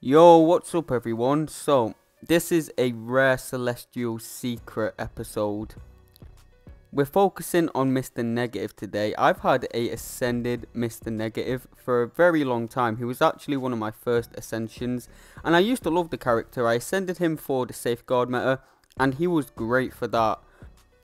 Yo, what's up everyone? So, this is a rare Celestial Secret episode. We're focusing on Mr. Negative today. I've had a Ascended Mr. Negative for a very long time. He was actually one of my first Ascensions. And I used to love the character. I ascended him for the Safeguard meta. And he was great for that.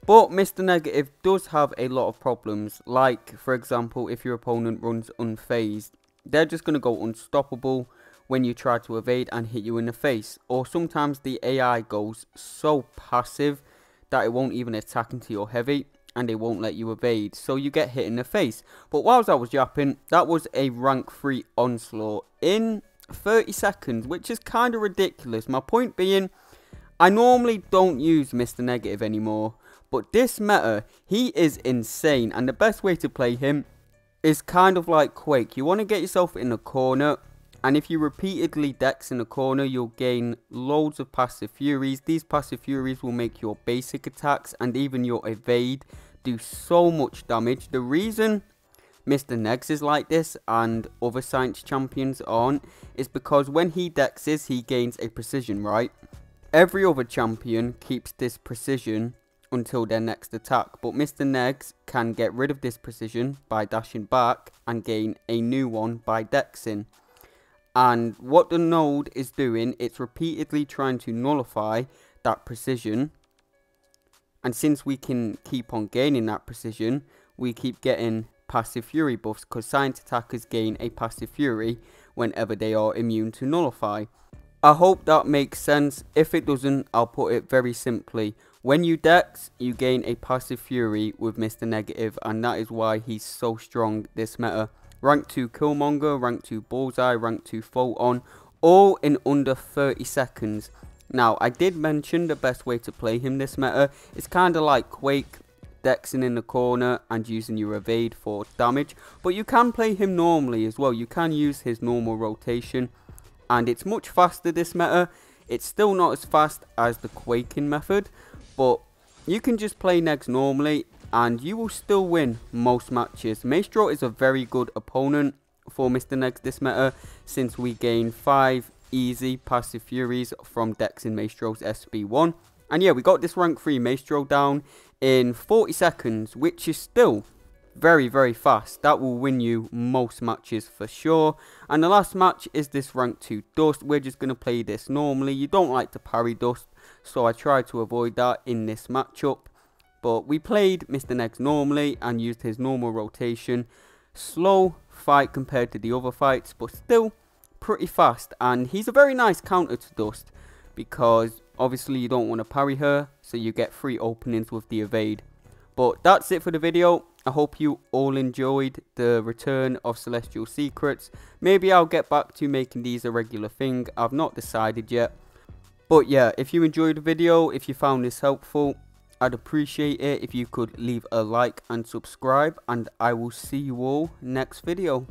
But Mr. Negative does have a lot of problems. Like, for example, if your opponent runs unfazed. They're just going to go unstoppable when you try to evade and hit you in the face. Or sometimes the AI goes so passive that it won't even attack into your heavy and it won't let you evade. So you get hit in the face. But whilst I was yapping, that was a rank 3 onslaught in 30 seconds, which is kind of ridiculous. My point being, I normally don't use Mr. Negative anymore. But this meta, he is insane. And the best way to play him is kind of like Quake. You want to get yourself in a corner and if you repeatedly dex in a corner, you'll gain loads of passive furies. These passive furies will make your basic attacks and even your evade do so much damage. The reason Mr. Negs is like this and other science champions aren't is because when he dexes, he gains a precision, right? Every other champion keeps this precision until their next attack, but Mr. Negs can get rid of this precision by dashing back and gain a new one by dexing. And what the node is doing, it's repeatedly trying to nullify that precision. And since we can keep on gaining that precision, we keep getting passive fury buffs because science attackers gain a passive fury whenever they are immune to nullify. I hope that makes sense. If it doesn't, I'll put it very simply. When you dex, you gain a passive fury with Mr. Negative and that is why he's so strong this meta rank 2 Killmonger, rank 2 Bullseye, rank 2 Photon, all in under 30 seconds. Now, I did mention the best way to play him this meta. It's kind of like Quake, dexing in the corner and using your evade for damage. But you can play him normally as well. You can use his normal rotation. And it's much faster this meta. It's still not as fast as the Quaking method. But you can just play Negs normally and you will still win most matches. Maestro is a very good opponent for Mr. Negs this meta since we gain 5 easy passive furies from Dex in Maestro's SB1. And yeah, we got this rank 3 Maestro down in 40 seconds, which is still very, very fast. That will win you most matches for sure. And the last match is this rank 2 Dust. We're just going to play this normally. You don't like to parry Dust, so I try to avoid that in this matchup. But we played Mr. Negs normally and used his normal rotation. Slow fight compared to the other fights, but still pretty fast. And he's a very nice counter to Dust because obviously you don't want to parry her, so you get free openings with the evade. But that's it for the video. I hope you all enjoyed the return of Celestial Secrets. Maybe I'll get back to making these a regular thing. I've not decided yet. But yeah, if you enjoyed the video, if you found this helpful, I'd appreciate it if you could leave a like and subscribe and I will see you all next video.